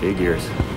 Figures.